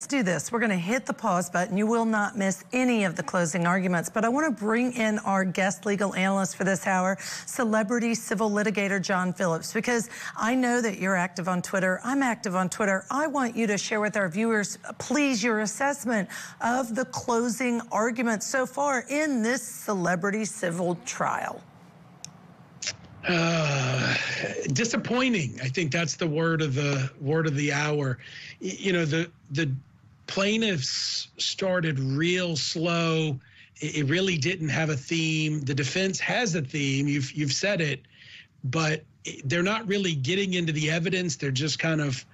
Let's do this. We're going to hit the pause button. You will not miss any of the closing arguments, but I want to bring in our guest legal analyst for this hour, celebrity civil litigator John Phillips, because I know that you're active on Twitter. I'm active on Twitter. I want you to share with our viewers, please, your assessment of the closing arguments so far in this celebrity civil trial. Uh, disappointing. I think that's the word of the word of the hour. You know, the the plaintiffs started real slow. It really didn't have a theme. The defense has a theme. You've you've said it, but they're not really getting into the evidence. They're just kind of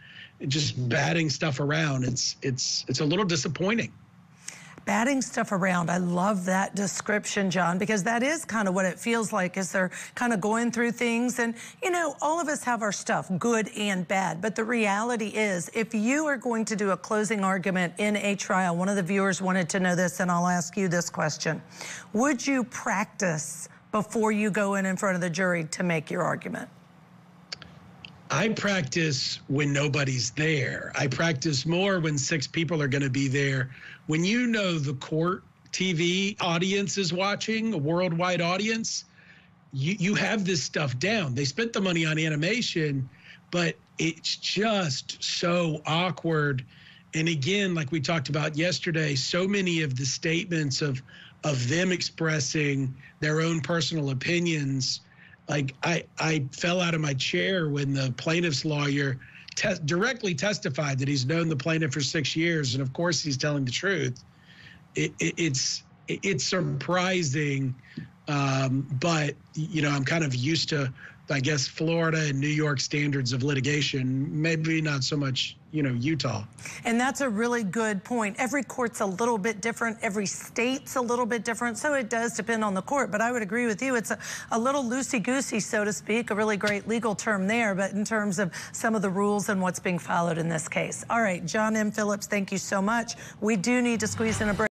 just batting stuff around. It's it's it's a little disappointing batting stuff around. I love that description, John, because that is kind of what it feels like as they're kind of going through things. And, you know, all of us have our stuff, good and bad. But the reality is, if you are going to do a closing argument in a trial, one of the viewers wanted to know this, and I'll ask you this question. Would you practice before you go in in front of the jury to make your argument? I practice when nobody's there. I practice more when six people are going to be there. When you know the Court TV audience is watching, a worldwide audience, you, you have this stuff down. They spent the money on animation, but it's just so awkward. And again, like we talked about yesterday, so many of the statements of of them expressing their own personal opinions like I, I fell out of my chair when the plaintiff's lawyer te- directly testified that he's known the plaintiff for six years, and of course he's telling the truth. It, it, it's it's surprising, um, but you know I'm kind of used to I guess Florida and New York standards of litigation, maybe not so much, you know, Utah. And that's a really good point. Every court's a little bit different. Every state's a little bit different. So it does depend on the court. But I would agree with you. It's a, a little loosey-goosey, so to speak, a really great legal term there, but in terms of some of the rules and what's being followed in this case. All right, John M. Phillips, thank you so much. We do need to squeeze in a break.